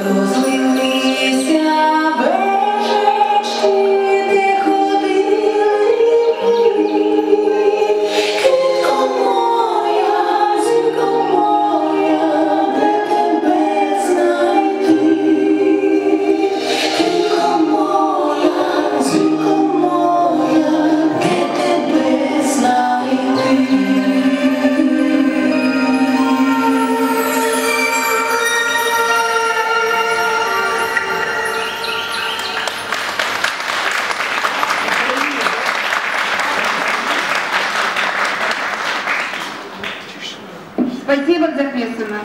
struggles Спасибо, записано.